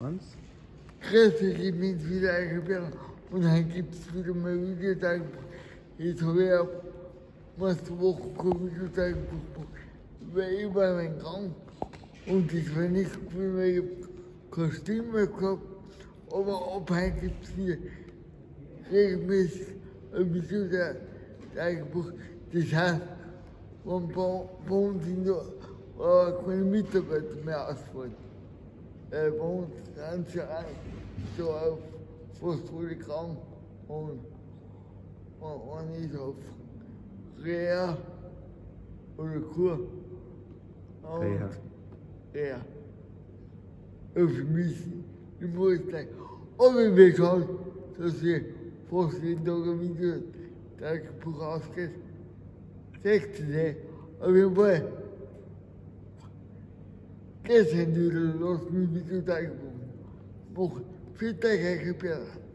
Hans? Grüße geht mit wieder eingebracht und dann gibt es wieder mal Videotagebuch. Jetzt habe ich auch nächste Woche kein Videotagebuch, weil ich war mein krank und das war nicht cool, weil ich keine Stimme mehr gehabt aber ab heute gibt es hier regelmäßig ein Videotagebuch. Das heißt, wenn bei, uns in der äh, keine Mitarbeiter mehr ausfallen. Sind sie auch so auf krank und, und eine ist auf Reha oder Kur. Und Reha. Ja. Und für mich, ich muss sagen, aber ich will schon, dass ich fast jeden Tag ein Video Tagebuch ausgeht. 16. Auf jeden Fall. defendido o nosso município da fica por fita recuperada.